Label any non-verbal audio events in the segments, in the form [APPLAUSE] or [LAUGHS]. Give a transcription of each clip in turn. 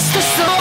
rest of soul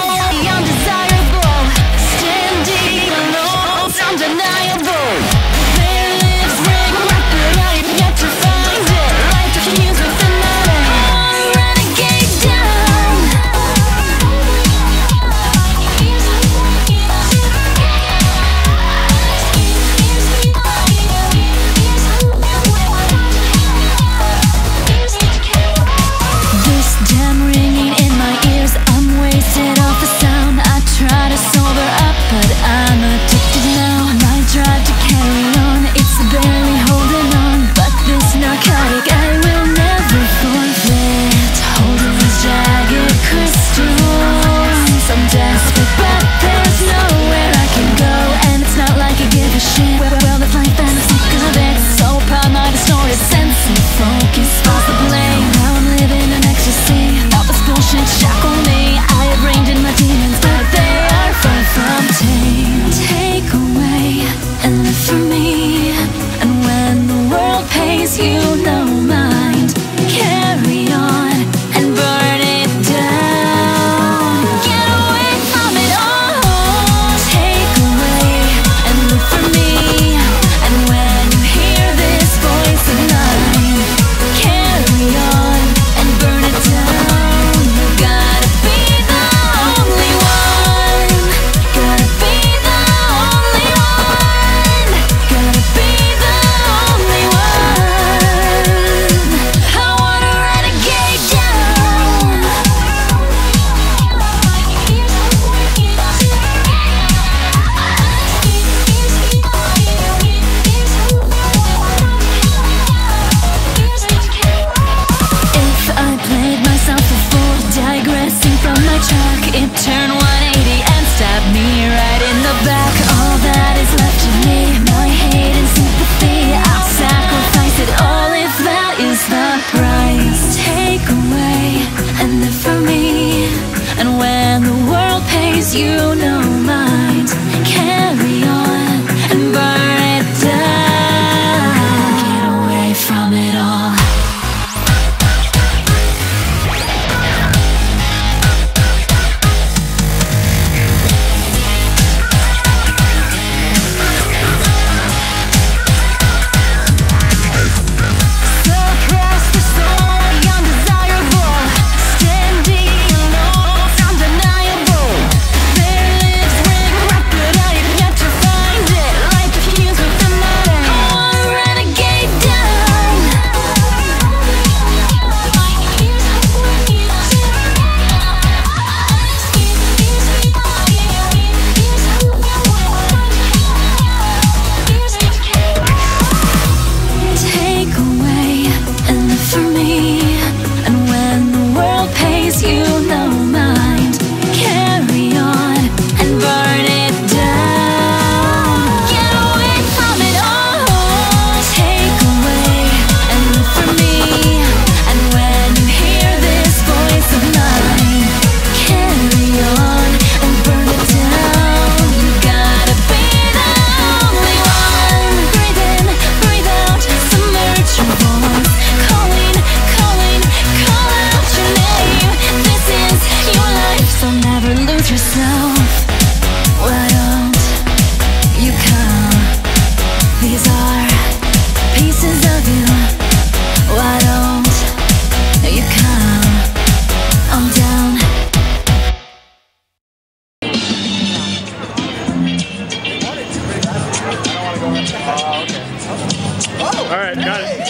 Oh, All right, got it.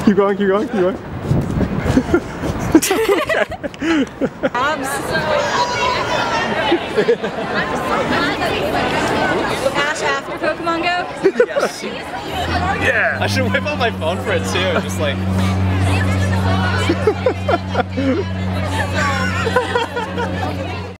[LAUGHS] keep going, keep going, keep going. [LAUGHS] I'm so Ash after Pokemon Go? [LAUGHS] Yeah. I should whip out my phone for it too. Just like.